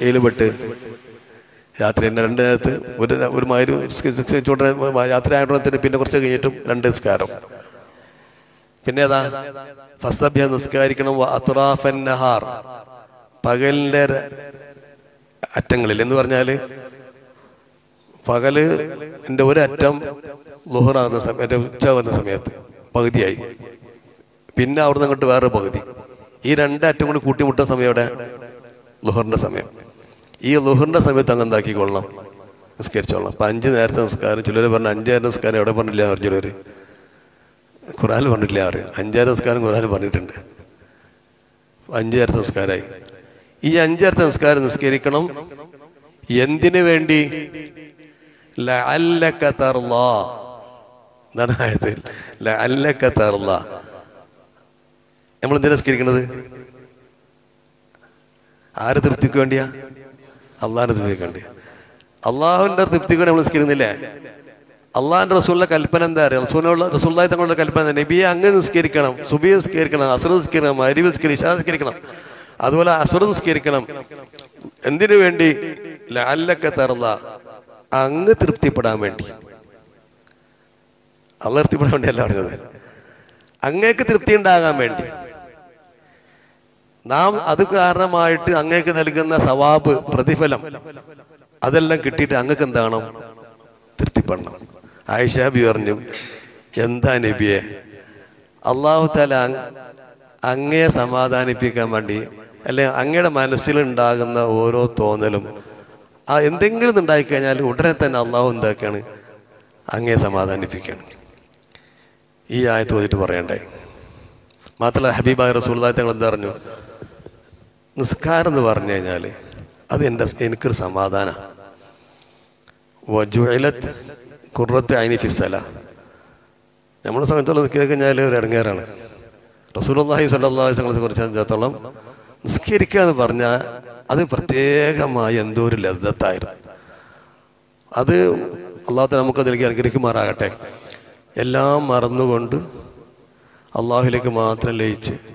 ഏലുപെട്ട്. രാത്രി തന്നെ രണ്ട് നേരത്ത് ഒരു ഒരു മാതിരി രാത്രി ആയതുകൊണ്ട് പിന്നെ കുറച്ച് കഴിഞ്ഞിട്ടും രണ്ട് നിസ്കാരം. പിന്നെ ഏതാ? ഫസ്തഭ്യ നിസ്കാരിക്കണം വ അത്റാഫൻ നഹാർ. പകലിന്റെ അറ്റങ്ങളിൽ എന്ന് പറഞ്ഞാൽ പകൽ എന്റെ ഒരറ്റം ലുഹറാകുന്ന സമയത്ത് ഉച്ചാകുന്ന സമയത്ത് പകുതിയായി. പിന്നെ അവിടുന്ന് അങ്ങോട്ട് വേറെ പകുതി. ഈ രണ്ടറ്റം കൂടി കൂട്ടിമുട്ടുന്ന സമയം എവിടെ? ലുഹറിന്റെ സമയം. ഈ ലുഹറിന്റെ സമയത്ത് അങ്ങ് എന്താക്കിക്കൊള്ളണം നിസ്കരിച്ചോളണം അപ്പൊ അഞ്ച് നേരത്തെ നിസ്കാരം. ചിലർ പറഞ്ഞു അഞ്ച് നേരത്തെ നിസ്കാരം എവിടെ പറഞ്ഞില്ല എന്ന് ചിലര്. ഖുറാൻ പറഞ്ഞിട്ടില്ല അവർ അഞ്ചാറ് നിസ്കാരം ഖുറാൻ പറഞ്ഞിട്ടുണ്ട്. അഞ്ച് നേരത്തെ നിസ്കാരമായി. ഈ അഞ്ച് നേരത്തെ നിസ്കാരം നിസ്കരിക്കണം. എന്തിനു വേണ്ടി? എന്താണ് നമ്മൾ എന്തിനാ നിസ്കരിക്കണത്? ആരെ തൃപ്തിക്ക് വേണ്ടിയാ? അള്ളാഹിന്റെ തൃപ്തിക്ക് വേണ്ടി അള്ളാഹുവിന്റെ തൃപ്തിക്ക് വേണ്ടി നമ്മൾ നിസ്കരിക്കുന്നില്ലേ. അള്ളാഹിന്റെ റസൂലിന്റെ കൽപ്പന എന്താ അറിയാം? റസൂലുള്ള റസൂലായി തങ്ങളുടെ കൽപ്പന? നബിയെ അങ്ങ് നിസ്കരിക്കണം സുബിയെ നിസ്കരിക്കണം അസർ നിസ്കരിക്കണം അരി നിസ്കരിക്കണം നിസ്കരിക്കണം. അതുപോലെ അസുർ നിസ്കരിക്കണം. എന്തിനു വേണ്ടി? ലാലൊക്കെ തറന്ന അങ്ങ് തൃപ്തിപ്പെടാൻ വേണ്ടി. അള്ള തൃപ്തിപ്പെടാൻ വേണ്ടിയല്ല പറഞ്ഞത്. അങ്ങേക്ക് തൃപ്തി ഉണ്ടാകാൻ വേണ്ടി. നാം അത് കാരണമായിട്ട് അങ്ങേക്ക് നൽകുന്ന സവാബ് പ്രതിഫലം അതെല്ലാം കിട്ടിയിട്ട് അങ്ങക്ക് എന്താണ്? തൃപ്തിപ്പെടണം. ആയിഷ ബി പറഞ്ഞു എന്താ നബിയെ? അള്ളാഹു താല അങ്ങയെ സമാധാനിപ്പിക്കാൻ വേണ്ടി അല്ലെ അങ്ങയുടെ മനസ്സിലുണ്ടാകുന്ന ഓരോ തോന്നലും ആ എന്തെങ്കിലും ഉണ്ടായിക്കഴിഞ്ഞാൽ ഉടനെ തന്നെ അള്ളാഹു എന്താക്കാണ്? അങ്ങയെ സമാധാനിപ്പിക്കണം. ഈ ആയത്ത് ഓതിട്ട് പറയണ്ടേ? മാത്രമല്ല ഹബീബായ റസൂൽ തങ്ങൾ എന്താ പറഞ്ഞു? നിസ്കാരം എന്ന് പറഞ്ഞു കഴിഞ്ഞാൽ അത് എന്റെ എനിക്കൊരു സമാധാന. വജുലത്ത് കുറത്ത് അയിനി ഫിസല നമ്മുടെ സമയത്തോളം നിൽക്കി കഴിഞ്ഞാൽ ഒരു ഇടങ്ങേറാണ്. റസൂലി സല്ലാഹി സംഘത്തെ കുറിച്ച് സംബന്ധിച്ചിടത്തോളം നിസ്കരിക്കുക എന്ന് പറഞ്ഞാൽ അത് പ്രത്യേകമായ എന്തോ ഒരു ലബ്ധത്തായിരുന്നു അത് അള്ളാഹത്തെ നമുക്ക് അതിലേക്ക് അനുഗ്രഹിക്കുമാറാകട്ടെ. എല്ലാം മറന്നുകൊണ്ട് അള്ളാഹുലേക്ക് മാത്രം ലയിച്ച്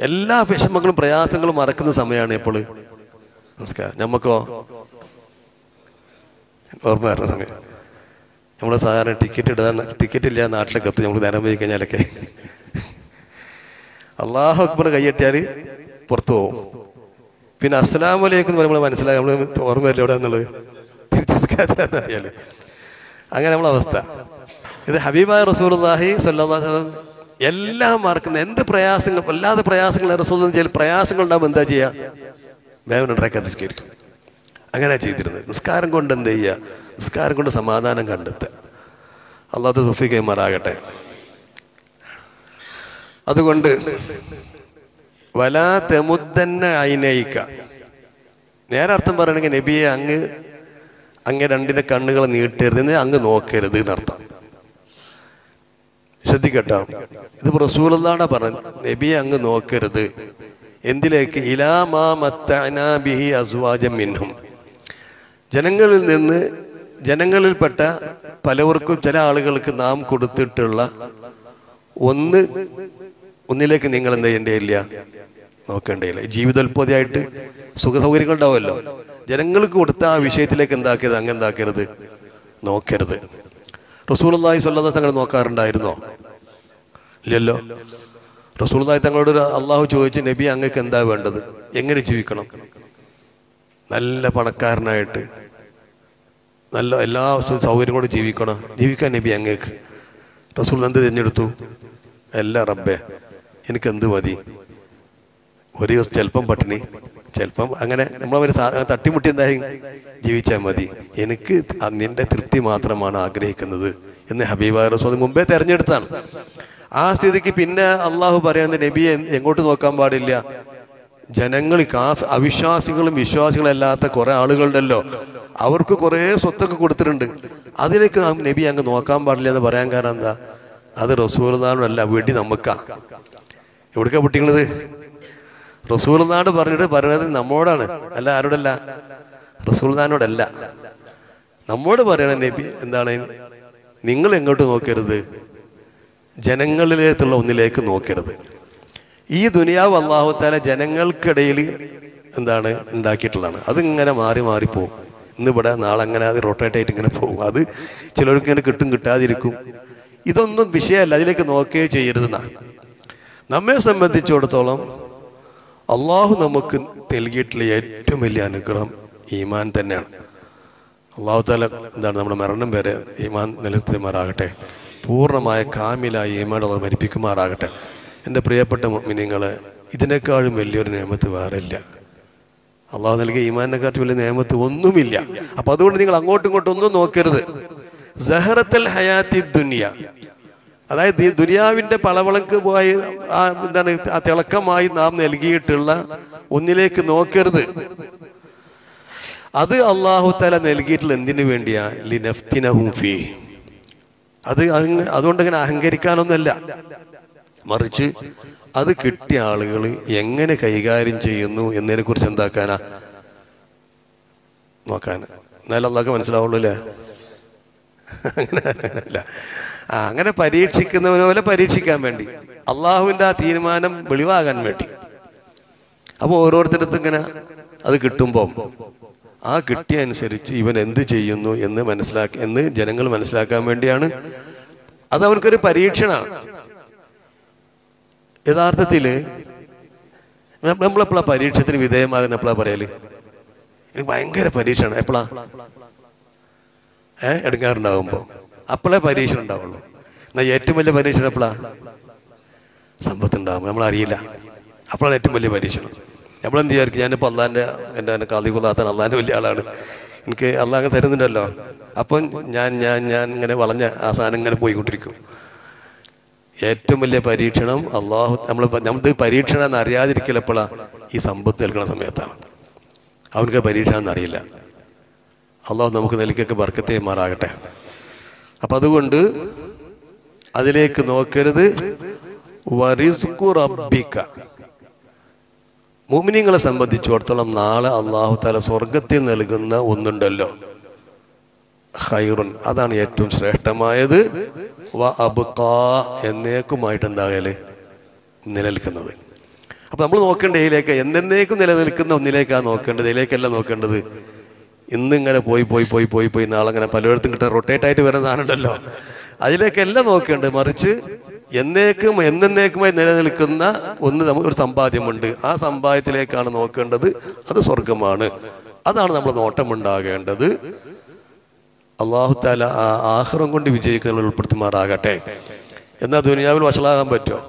എല്ലാ വിഷമങ്ങളും പ്രയാസങ്ങളും മറക്കുന്ന സമയമാണ് ഇപ്പോൾ. നമസ്കാരം. നമുക്കോ ഓർമ്മ വരുന്ന സമയം. നമ്മൾ സാധാരണ ടിക്കറ്റ് ഇടാൻ ടിക്കറ്റ് ഇല്ല നാട്ടിലൊക്കെ എത്തും. നമ്മൾ നേരം പോയി കഴിഞ്ഞാലൊക്കെ. അള്ളാഹു അക്ബർ കൈയെട്ടിയാൽ പുറത്തു പോകും. പിന്നെ അസ്സലാം വലൈക്കും നമ്മൾ മനസ്സിലായി. നമ്മൾ ഓർമ്മ വരില്ല എവിടെ എന്നുള്ളത്. അങ്ങനെ നമ്മളെ അവസ്ഥ ഇത് ഹബീബായ റസൂലുള്ളാഹി അള്ളാഹി വസല്ലം എല്ലാം മറക്കുന്ന എന്ത് പ്രയാസങ്ങൾ വല്ലാതെ പ്രയാസങ്ങൾ റസൂൽ ചെയ്യൽ പ്രയാസങ്ങൾ ഉണ്ടാകുമ്പോൾ എന്താ ചെയ്യുക വേഗം ഉണ്ടാക്കാൻ നിസ്കരിക്കും. അങ്ങനെ ചെയ്തിരുന്നത്. നിസ്കാരം കൊണ്ട് എന്ത് ചെയ്യുക നിസ്കാരം കൊണ്ട് സമാധാനം കണ്ടെത്തുക. അള്ളാത്ത സുഫി കൈമാറാകട്ടെ. അതുകൊണ്ട് വലാ തെമുത്തന്നെ അയിനയിക്ക നേരെ അർത്ഥം പറയണെങ്കിൽ നബിയെ അങ്ങ് അങ്ങ് രണ്ടിന്റെ കണ്ണുകൾ നീട്ടരുത് അങ്ങ് നോക്കരുത് എന്നർത്ഥം. ശ്രദ്ധിക്കട്ടോ. ഇത് റസൂലാണ് പറഞ്ഞത് നബിയെ അങ്ങ് നോക്കരുത്. എന്തിലേക്ക്? മിൻഹും. ജനങ്ങളിൽ നിന്ന് ജനങ്ങളിൽപ്പെട്ട പലവർക്കും ചില ആളുകൾക്ക് നാം കൊടുത്തിട്ടുള്ള ഒന്ന് ഒന്നിലേക്ക് നിങ്ങൾ എന്ത് നോക്കേണ്ടതില്ല ജീവിതോത്പതിയായിട്ട് സുഖ സൗകര്യങ്ങൾ ഉണ്ടാവുമല്ലോ ജനങ്ങൾക്ക് കൊടുത്ത ആ വിഷയത്തിലേക്ക് എന്താക്കരുത് അങ്ങ് എന്താക്കരുത്? നോക്കരുത്. റസൂലി സ്വല്ലാ തങ്ങൾ നോക്കാറുണ്ടായിരുന്നോ? ഇല്ലല്ലോ. റസൂൽദായി തങ്ങളോട് അള്ളാഹു ചോദിച്ച് നബി അങ്ങക്ക് എന്താ വേണ്ടത്? എങ്ങനെ ജീവിക്കണം? നല്ല പണക്കാരനായിട്ട് നല്ല എല്ലാ സൗകര്യം കൂടെ ജീവിക്കണം. ജീവിക്കാൻ നബി അങ്ങേക്ക്. റസൂൽ എന്ത് തിരഞ്ഞെടുത്തു? അല്ല റബ്ബേ എനിക്ക് എന്ത് മതി? ഒരു ദിവസം ചിലപ്പം പട്ടിണി ചിലപ്പം അങ്ങനെ നമ്മൾ സാ- തട്ടിമുട്ടി എന്തായി? ജീവിച്ചാൽ മതി. എനിക്ക് നിന്റെ തൃപ്തി മാത്രമാണ് ആഗ്രഹിക്കുന്നത് എന്ന് ഹബീബ റസൂൽ മുമ്പേ തെരഞ്ഞെടുത്താണ്. ആ സ്ഥിതിക്ക് പിന്നെ അള്ളാഹു പറയുന്നത് നബിയെ എങ്ങോട്ട് നോക്കാൻ പാടില്ല? ജനങ്ങൾ കാഫ് അവിശ്വാസികളും വിശ്വാസികളും അല്ലാത്ത കുറെ ആളുകളുണ്ടല്ലോ. അവർക്ക് കുറെ സ്വത്തൊക്കെ കൊടുത്തിട്ടുണ്ട്. അതിലേക്ക് നബി അങ്ങ് നോക്കാൻ പാടില്ല എന്ന് പറയാൻ കാരണം എന്താ? അത് റസൂർദാനല്ല വെടി നമുക്കാ എവിടേക്കാ പൊട്ടിക്കണത്? റസൂർനാട് പറഞ്ഞിട്ട് പറയണത് നമ്മോടാണ്. അല്ല ആരോടല്ല? റസൂൽനാനോടല്ല നമ്മോട് പറയണ നബി എന്താണ്? നിങ്ങൾ എങ്ങോട്ട് നോക്കരുത്? ജനങ്ങളിലേക്കുള്ള ഒന്നിലേക്ക് നോക്കരുത്. ഈ ദുനിയാവ് അള്ളാഹുത്താല ജനങ്ങൾക്കിടയിൽ എന്താണ്? ഉണ്ടാക്കിയിട്ടുള്ളതാണ്. അത് ഇങ്ങനെ മാറി മാറി പോകും ഇന്ന് ഇവിടെ നാളെ അങ്ങനെ അത് റൊട്ടേറ്റ് ആയിട്ട് ഇങ്ങനെ പോകും അത് ചിലർക്ക് ഇങ്ങനെ കിട്ടും കിട്ടാതിരിക്കും. ഇതൊന്നും വിഷയമല്ല. അതിലേക്ക് നോക്കുകയോ ചെയ്യരുതെന്നാണ്. നമ്മെ സംബന്ധിച്ചിടത്തോളം അള്ളാഹു നമുക്ക് നൽകിയിട്ടുള്ള ഏറ്റവും വലിയ അനുഗ്രഹം ഈമാൻ തന്നെയാണ്. അള്ളാഹു താല എന്താണ് നമ്മുടെ മരണം വരെ ഈമാൻ നിലനിർത്തുമാറാകട്ടെ. പൂർണമായ കാമിലായി ഈമാൻ അത് മരിപ്പിക്കുമാറാകട്ടെ. എന്റെ പ്രിയപ്പെട്ട മിനിങ്ങളെ ഇതിനേക്കാളും വലിയൊരു നിയമത്ത് വേറെ ഇല്ല അള്ളാഹു നൽകിയ ഈമാനെക്കാട്ടും വലിയ നിയമത്ത് ഒന്നുമില്ല. അപ്പൊ അതുകൊണ്ട് നിങ്ങൾ അങ്ങോട്ടും ഇങ്ങോട്ടും ഒന്നും നോക്കരുത്. ഹയാത്തി ദുനിയ. അതായത് ഈ ദുനിയാവിന്റെ പളവളക്ക് പോയി ആ എന്താണ് ആ തിളക്കമായി നാം നൽകിയിട്ടുള്ള ഒന്നിലേക്ക് നോക്കരുത്. അത് അള്ളാഹു തല നൽകിയിട്ടുള്ള എന്തിനു വേണ്ടിയാ? ലിനഫ്തിനഹും ഫീ. അത് അതുകൊണ്ട് അങ്ങനെ അഹങ്കരിക്കാനൊന്നുമല്ല. മറിച്ച് അത് കിട്ടിയ ആളുകൾ എങ്ങനെ കൈകാര്യം ചെയ്യുന്നു എന്നതിനെ കുറിച്ച് എന്താക്കാനാ? നോക്കാൻ എന്നാലും അള്ളാഹ് മനസ്സിലാവുള്ളൂ അല്ലേ? അങ്ങനെ ആ അങ്ങനെ പരീക്ഷിക്കുന്നവനെ പോലെ പരീക്ഷിക്കാൻ വേണ്ടി. അള്ളാഹുവിന്റെ ആ തീരുമാനം വെളിവാകാൻ വേണ്ടി. അപ്പൊ ഓരോരുത്തരത്തും ഇങ്ങനെ അത് കിട്ടുമ്പോൾ ആ കിട്ടിയ അനുസരിച്ച് ഇവൻ എന്ത് ചെയ്യുന്നു എന്ന് മനസ്സിലാക്കി എന്ന് ജനങ്ങൾ മനസ്സിലാക്കാൻ വേണ്ടിയാണ് അത് അവർക്കൊരു പരീക്ഷണമാണ്. യഥാർത്ഥത്തിൽ നമ്മളെപ്പോഴാ പരീക്ഷത്തിന് വിധേയമാകുന്ന എപ്പോഴാ പറയൽ? എനിക്ക് ഭയങ്കര പരീക്ഷയാണ്. എപ്പോഴാ? ഏഹ് എടുക്കാറുണ്ടാകുമ്പോ അപ്പോഴേ പരീക്ഷ ഉണ്ടാവുള്ളൂ. എന്നാ ഏറ്റവും വലിയ പരീക്ഷ എപ്പോഴാ സമ്പത്ത് ഉണ്ടാവും നമ്മൾ അറിയില്ല. അപ്പോഴാണ് ഏറ്റവും വലിയ പരീക്ഷണം. നമ്മളെന്ത് വിചാരിക്കും? ഞാനിപ്പോ അള്ളാന്റെ എന്റെ കൊള്ളാത്ത അള്ളാന്റെ വലിയ ആളാണ്. എനിക്ക് അള്ളാഹ് തരുന്നുണ്ടല്ലോ. അപ്പം ഞാൻ ഞാൻ ഞാൻ ഇങ്ങനെ വളഞ്ഞ ആ സാധനം ഇങ്ങനെ പോയിക്കൊണ്ടിരിക്കും. ഏറ്റവും വലിയ പരീക്ഷണം അള്ളാഹു നമ്മൾ നമ്മുടെ പരീക്ഷണം എന്ന് അറിയാതിരിക്കൽ എപ്പോഴാ ഈ സമ്പത്ത് നൽകുന്ന സമയത്താണ്. അവനക്ക് പരീക്ഷ എന്നറിയില്ല അള്ളാഹു നമുക്ക് നൽകിയൊക്കെ ബർക്കത്തെ മാറാകട്ടെ. അപ്പൊ അതുകൊണ്ട് അതിലേക്ക് നോക്കരുത്. വറിസ്കു സംബന്ധിച്ചിടത്തോളം നാളെ അള്ളാഹു താല സ്വർഗത്തിൽ നൽകുന്ന ഒന്നുണ്ടല്ലോ. ഹൈറുൻ അതാണ് ഏറ്റവും ശ്രേഷ്ഠമായത്. വ അബ്കാ എന്നേക്കുമായിട്ട് എന്താകൽ നിലനിൽക്കുന്നത്. അപ്പൊ നമ്മൾ നോക്കേണ്ട ഇതിലേക്ക് എന്തെന്നേക്കും നിലനിൽക്കുന്ന ഒന്നിലേക്കാണ് നോക്കേണ്ടത്. ഇതിലേക്കല്ല നോക്കേണ്ടത്. ഇന്ന് ഇങ്ങനെ പോയി പോയി പോയി പോയി പോയി നാളെ അങ്ങനെ പലയിടത്തും കിട്ടാൻ റൊട്ടേറ്റ് ആയിട്ട് വരുന്ന സാധനമുണ്ടല്ലോ. അതിലേക്ക് എല്ലാം നോക്കേണ്ടത് മറിച്ച് എന്നേക്കും എന്നേക്കുമായി നിലനിൽക്കുന്ന ഒന്ന് നമുക്ക് ഒരു സമ്പാദ്യമുണ്ട്. ആ സമ്പാദ്യത്തിലേക്കാണ് നോക്കേണ്ടത്. അത് സ്വർഗമാണ് അതാണ് നമ്മൾ നോട്ടമുണ്ടാകേണ്ടത്. അള്ളാഹു താല ആ ആഹ്റം കൊണ്ട് വിജയിക്കുന്നവർ ഉൾപ്പെടുത്തുമാറാകട്ടെ. എന്നാൽ ദുനിയാവിൽ വഷളാകാൻ പറ്റുമോ?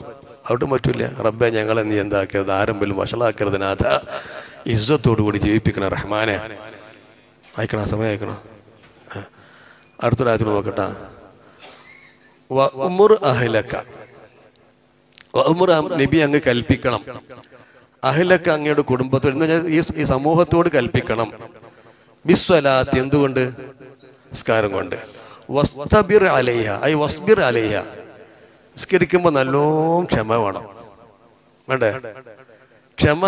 അവിടെ പറ്റൂല റബ്ബെ ഞങ്ങളെ നീ എന്താക്കരുത്? ആരംഭിലും വഷളാക്കരുത് നാഥ. ഇസ്സത്തോടു കൂടി ജീവിപ്പിക്കണം റഹ്മാനെ. അയക്കണ സമയം അയക്കണം. അടുത്തൊരാഴ്ച നോക്കട്ടാ. വഅ്മുർ അഹ്ലക വഅ്മുർ നബി അങ്ങ് കൽപ്പിക്കണം. അഹിലക്ക അങ്ങയുടെ കുടുംബത്തോട് എന്ന് ഈ ഈ സമൂഹത്തോട് കൽപ്പിക്കണം. ബിസ്വലാത്ത് എന്തുകൊണ്ട്? സ്കാരം കൊണ്ട്. വസ്തബിർ അലയ്യ ഐ വസ്ബിർ അലയ്യ നിസ്കരിക്കുമ്പോൾ നല്ലോണം ക്ഷമ വേണം. വേണ്ടേ? ക്ഷമ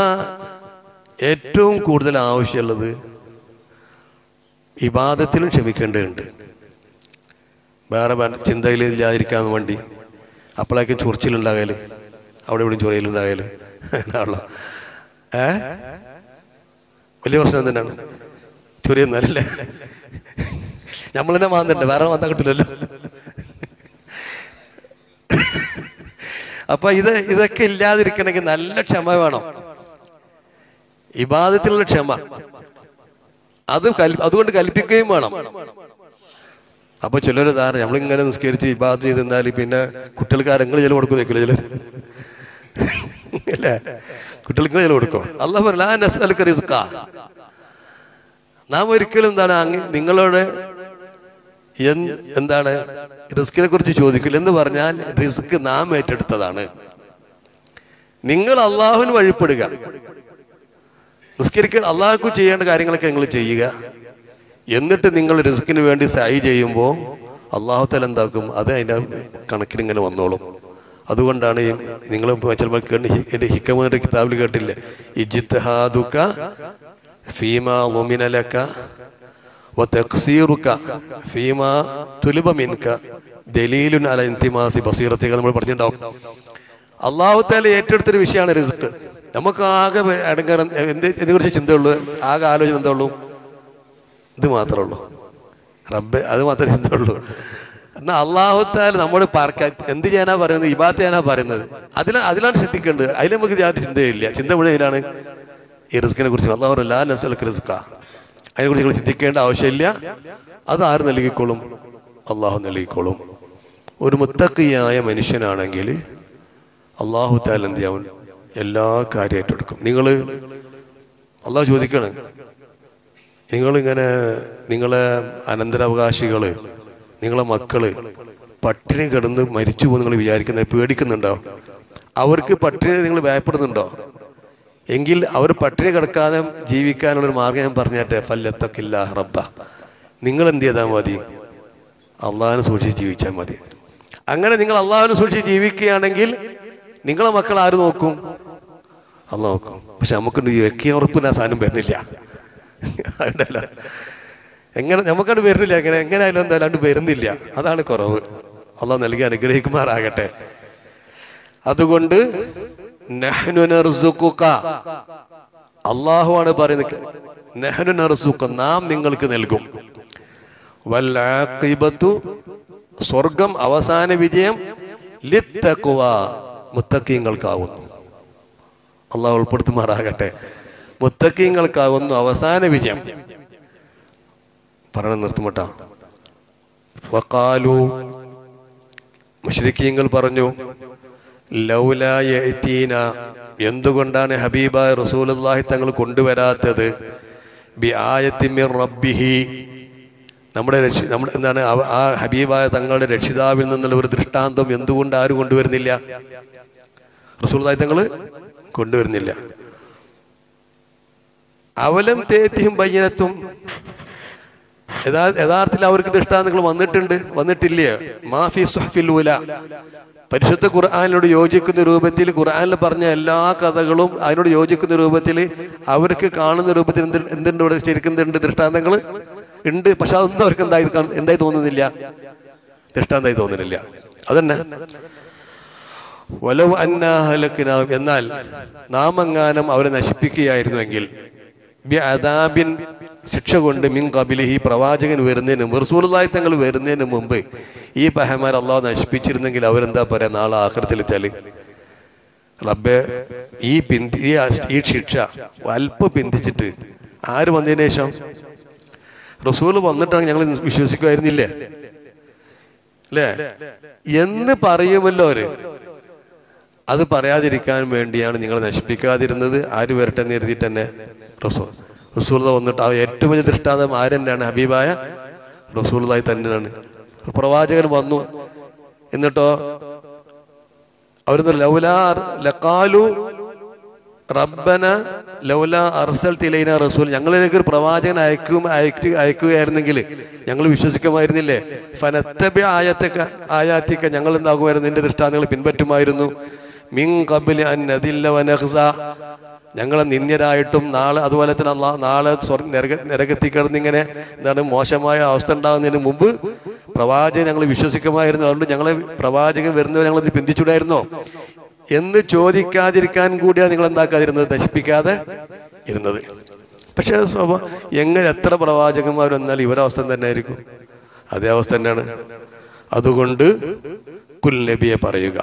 ഏറ്റവും കൂടുതൽ ആവശ്യമുള്ളത് വിവാദത്തിലും ക്ഷമിക്കേണ്ടതുണ്ട്. വേറെ ചിന്തയിൽ ഇല്ലാതിരിക്കാൻ വേണ്ടി. അപ്പോഴേക്കും ചൊറിച്ചിലുണ്ടാകൽ. അവിടെ ഇവിടെ ചൊറിയലുണ്ടാകൽ. എന്നാണല്ലോ ഏ? വലിയ പ്രശ്നം തന്നെയാണ് ചൊറിയൊന്നല്ലേ നമ്മൾ തന്നെ മാന്തണ്ട് വേറെ മാന്താൻ കിട്ടില്ലല്ലോ. അപ്പൊ ഇത് ഇതൊക്കെ ഇല്ലാതിരിക്കണമെങ്കിൽ നല്ല ക്ഷമ വേണം. ഇബാദത്തിലുള്ള ക്ഷമ. അത് അതുകൊണ്ട് കൽപ്പിക്കുകയും വേണം. അപ്പൊ ചിലർ ധാരണ നമ്മളിങ്ങനെ നിസ്കരിച്ച് ഇബാദത്ത് ചെയ്ത് നിന്നാൽ പിന്നെ കുട്ടികൾക്ക് ആരെങ്കിലും ചില കൊടുക്കും നിൽക്കില്ല ചിലർ അല്ലേ? കുട്ടികൾക്ക് ചില കൊടുക്കും നസ്അലുക റിസ്ക നാം ഒരിക്കലും എന്താണ് നിങ്ങളോട് എന്താണ് റിസ്കിനെ കുറിച്ച് ചോദിക്കില്ല എന്ന് പറഞ്ഞാൽ റിസ്ക് നാം ഏറ്റെടുത്തതാണ്. നിങ്ങൾ അള്ളാഹുവിന് വഴിപ്പെടുക. നിസ്കരിക്കാൻ അള്ളാഹു ചെയ്യേണ്ട കാര്യങ്ങളൊക്കെ നിങ്ങൾ ചെയ്യുക. എന്നിട്ട് നിങ്ങൾ റിസ്ക്കിന് വേണ്ടി സായി ചെയ്യുമ്പോൾ തല എന്താക്കും? അത് അതിന്റെ കണക്കിന് ഇങ്ങനെ വന്നോളും. അതുകൊണ്ടാണ് നിങ്ങൾ ചിലപ്പോൾ എന്റെ ഹിക്കമയുടെ കിതാബിൽ കേട്ടില്ലേ? ഇജിത്ഹാദുക ഫീമ തുലിബ മിൻക. ദലീലുൻ അല നമ്മൾ ഏറ്റെടുത്തൊരു വിഷയമാണ് റിസ്ക്. നമുക്ക് ആകെ അടങ്ങാറ് എന്ത് ഇതിനെക്കുറിച്ച് ചിന്തയുള്ളൂ? ആകെ ആലോചന എന്താ ഉള്ളൂ ഇത് മാത്രമേ ഉള്ളൂ റബ്ബ് അത് മാത്രമേ ചിന്തയുള്ളൂ. എന്നാൽ അള്ളാഹുത്താൽ നമ്മോട് പാർക്കാൻ എന്ത് ചെയ്യാനാ പറയുന്നത്? ഇബാത്ത് ചെയ്യാനാ പറയുന്നത്? അതിൽ അതിലാണ് ശ്രദ്ധിക്കേണ്ടത്. അതിൽ നമുക്ക് യാതൊരു ചിന്തയില്ല. ചിന്ത മുഴുവൻ ഇതിലാണ്. ഈ റിസ്കിനെ കുറിച്ച് അള്ളാഹു എല്ലാ നസലക്ക് റിസ്ക അതിനെക്കുറിച്ച് നിങ്ങൾ ചിന്തിക്കേണ്ട ആവശ്യമില്ല. അത് ആര് നൽകിക്കോളും? അള്ളാഹു നൽകിക്കോളും. ഒരു മുത്തക്കിയായ മനുഷ്യനാണെങ്കിൽ അള്ളാഹു താൽ എന്ത് ചെയ്യാവും എല്ലാ കാര്യം ഏറ്റെടുക്കും നിങ്ങൾ അള്ളാഹു ചോദിക്കാണ്. നിങ്ങളിങ്ങനെ നിങ്ങളെ അനന്തരാവകാശികൾ നിങ്ങളെ മക്കൾ പട്ടിണി കിടന്ന് മരിച്ചു പോകും നിങ്ങൾ വിചാരിക്കുന്ന പേടിക്കുന്നുണ്ടോ? അവർക്ക് പട്ടിണി നിങ്ങൾ ഭയപ്പെടുന്നുണ്ടോ? എങ്കിൽ അവർ പട്ടിണി കിടക്കാതെ ജീവിക്കാനുള്ള ഒരു മാർഗം ഞാൻ പറഞ്ഞാട്ടെ ഫല്ലത്തക്കില്ല റബ്ബ. നിങ്ങൾ എന്ത് ചെയ്താൽ മതി? അള്ളാഹിനെ സൂക്ഷിച്ച് ജീവിച്ചാൽ മതി. അങ്ങനെ നിങ്ങൾ അള്ളാഹിനെ സൂക്ഷിച്ച് ജീവിക്കുകയാണെങ്കിൽ നിങ്ങളെ മക്കൾ ആര് നോക്കും? അത് നോക്കും. പക്ഷെ നമുക്കുണ്ട് വെക്കിയ ആ സാധനം വരുന്നില്ല. എങ്ങനെ നമുക്കത് വരുന്നില്ല എങ്ങനെ എങ്ങനെ ആയാലും എന്തായാലും വരുന്നില്ല. അതാണ് കുറവ്. അള്ളാഹ് നൽകി അനുഗ്രഹിക്കുമാറാകട്ടെ. അതുകൊണ്ട് അള്ളാഹുവാണ് പറയുന്നത് നർസുക്ക നാം നിങ്ങൾക്ക് നൽകും. വൽ ആഖിബത്തു സ്വർഗം അവസാന വിജയം ലിത്തഖ്വ. മുത്തക്കീങ്ങൾക്കാവുന്നു അള്ളാഹു ഉൾപ്പെടുത്തുമാറാകട്ടെ. മുത്തക്കീങ്ങൾക്കാവുന്നു അവസാന വിജയം. പറഞ്ഞു നിർത്തുമട്ട. വക്കാലു മുഷ്രിക്കീങ്ങൾ പറഞ്ഞു ലൗലായീന എന്തുകൊണ്ടാണ് ഹബീബ റസൂലുള്ളാഹി തങ്ങൾ കൊണ്ടുവരാത്തത്? ബി റബ്ബിഹി. നമ്മുടെ രക്ഷി നമ്മുടെ എന്താണ് ആ ഹബീബായ തങ്ങളുടെ രക്ഷിതാവിൽ നിന്നുള്ള ഒരു ദൃഷ്ടാന്തം എന്തുകൊണ്ട് ആരും കൊണ്ടുവരുന്നില്ല? റസൂലുള്ളാഹി തങ്ങൾ കൊണ്ടുവരുന്നില്ല. അവലം തേത്തിയും ബയ്യനത്തും യഥാർത്ഥത്തിൽ അവർക്ക് ദൃഷ്ടാന്തങ്ങൾ വന്നിട്ടുണ്ട് വന്നിട്ടില്ല. മാഫി സുഹഫിലൂല പരിശുദ്ധ ഖുർആാനിനോട് യോജിക്കുന്ന രൂപത്തിൽ ഖുർആാനിൽ പറഞ്ഞ എല്ലാ കഥകളും അതിനോട് യോജിക്കുന്ന രൂപത്തിൽ അവർക്ക് കാണുന്ന രൂപത്തിൽ എന്ത് എന്തുണ്ട് ഇവിടെ ശരിക്കും ദൃഷ്ടാന്തങ്ങൾ ഉണ്ട് പക്ഷെ അതൊന്നും അവർക്ക് എന്തായി എന്തായി തോന്നുന്നില്ല. ദൃഷ്ടാന്തായി തോന്നുന്നില്ല. അതന്നെ. വലവ് അന്നാഹലക്കിന എന്നാൽ നാം എങ്ങാനും അവരെ നശിപ്പിക്കുകയായിരുന്നുവെങ്കിൽ അദാബിൻ ശിക്ഷ കൊണ്ട് മിൻ കബിലിഹി പ്രവാചകൻ വരുന്നതിന് മുമ്പ് റസൂലുള്ളാഹി തങ്ങൾ വരുന്നതിന് മുമ്പ് ഈ പഹമാർ അള്ളാഹ് നശിപ്പിച്ചിരുന്നെങ്കിൽ അവരെന്താ പറയാ? നാളെ ആഖിറത്തിലെത്തിയാൽ റബ്ബെ ഈ പിന്തി ഈ ഈ ശിക്ഷ അല്പം പിന്തിച്ചിട്ട് ആര് വന്നതിന് ശേഷം? റസൂൽ വന്നിട്ടാണ് ഞങ്ങൾ വിശ്വസിക്കുമായിരുന്നില്ലേ അല്ലേ? എന്ന് പറയുമല്ലോ അവർ. അത് പറയാതിരിക്കാൻ വേണ്ടിയാണ് നിങ്ങൾ നശിപ്പിക്കാതിരുന്നത്. ആര് വരട്ടെ എന്ന് എഴുതി തന്നെ റസൂൽ. റസൂൽ വന്നിട്ട് ആ ഏറ്റവും വലിയ ദൃഷ്ടാന്തം ആരെന്നാണ്? ഹബീബായ റസൂൽ തന്നെയാണ്. പ്രവാചകൻ വന്നു. എന്നിട്ടോ അവിടുന്ന് ലൗലാ ലക്കാലു റബ്ബന ലൗല അർസൽ തിലൈന റസൂൽ. ഞങ്ങളിലേക്ക് ഒരു പ്രവാചകൻ അയക്കും അയക്കി അയക്കുകയായിരുന്നെങ്കിൽ ഞങ്ങൾ വിശ്വസിക്കുമായിരുന്നില്ലേ? ഫനത്തബി ആയത്തൊക്കെ ആയാത്തിക്ക ഞങ്ങൾ എന്താകുമായിരുന്നു? നിന്റെ ദൃഷ്ടാന്തങ്ങൾ പിൻപറ്റുമായിരുന്നു. മിൻ കബിൽ അൻ നദില്ല വനഹ്സ ഞങ്ങളെ നിന്ദ്യരായിട്ടും നാളെ അതുപോലെ തന്നെ നാളെ സ്വർഗ നരക നരകത്തിൽ കിടന്ന് ഇങ്ങനെ എന്താണ് മോശമായ അവസ്ഥ ഉണ്ടാകുന്നതിന് മുമ്പ് പ്രവാചകൻ ഞങ്ങൾ വിശ്വസിക്കുമായിരുന്നു. അതുകൊണ്ട് ഞങ്ങളെ പ്രവാചകൻ വരുന്നവരെ ഞങ്ങൾ പിന്തിച്ചുടായിരുന്നോ എന്ന് ചോദിക്കാതിരിക്കാൻ കൂടിയാണ് നിങ്ങൾ എന്താക്കാതിരുന്നത്? നശിപ്പിക്കാതെ ഇരുന്നത്. പക്ഷെ സ്വഭ എങ്ങനെ എത്ര പ്രവാചകന്മാർ വന്നാൽ ഇവരവസ്ഥ തന്നെ ആയിരിക്കും അതേ അവസ്ഥ തന്നെയാണ്. അതുകൊണ്ട് കുൽ പറയുക.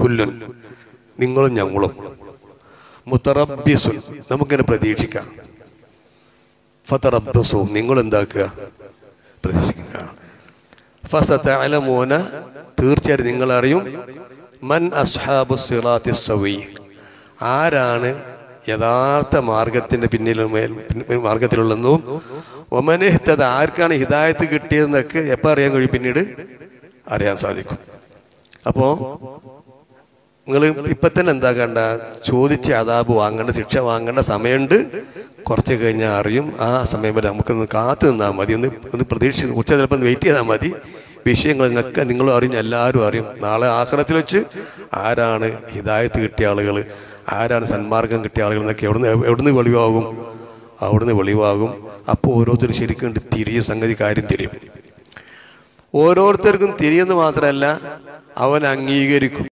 കുല്ലുൻ നിങ്ങളും ഞങ്ങളും. മുത്തറബിസുൻ നമുക്കിങ്ങനെ പ്രതീക്ഷിക്കാം. ഫതറബസു നിങ്ങൾ എന്താക്കുക പ്രതീക്ഷിക്കുക. ഫസതഅലമൂന. തീർച്ചയായും നിങ്ങൾ അറിയും മൻ അസ്ഹാബു സിറാത്തി സവി. ആരാണ് യഥാർത്ഥ മാർഗത്തിന്റെ പിന്നിൽ ഒമനെ ഒമനഹിത്തത് ആർക്കാണ് ഹിദായത്ത് കിട്ടിയതെന്നൊക്കെ എപ്പോൾ അറിയാൻ കഴിയും? പിന്നീട് അറിയാൻ സാധിക്കും. അപ്പോ നിങ്ങൾ ഇപ്പൊ തന്നെ എന്താ കണ്ട? ചോദിച്ച അതാബ് വാങ്ങേണ്ട ശിക്ഷ വാങ്ങേണ്ട സമയമുണ്ട്. കുറച്ച് കഴിഞ്ഞാൽ അറിയും. ആ സമയം വരെ നമുക്കൊന്ന് കാത്തു നിന്നാൽ മതി. ഒന്ന് ഒന്ന് പ്രതീക്ഷിച്ച് ഉച്ച ചിലപ്പോൾ വെയിറ്റ് ചെയ്താൽ മതി. വിഷയങ്ങൾ നിങ്ങൾക്ക് നിങ്ങളും അറിയും എല്ലാവരും അറിയും. നാളെ ആസനത്തിൽ വെച്ച് ആരാണ് ഹിദായത്ത് കിട്ടിയ ആളുകൾ ആരാണ് സന്മാർഗം കിട്ടിയ ആളുകൾ എന്നൊക്കെ എവിടുന്ന് എവിടുന്ന് വെളിവാകും? അവിടുന്ന് വെളിവാകും. അപ്പോൾ ഓരോരുത്തരും ശരിക്കും തിരിയും സംഗതി കാര്യം തിരിയും. ഓരോരുത്തർക്കും തിരിയെന്ന് മാത്രമല്ല അവൻ അംഗീകരിക്കും.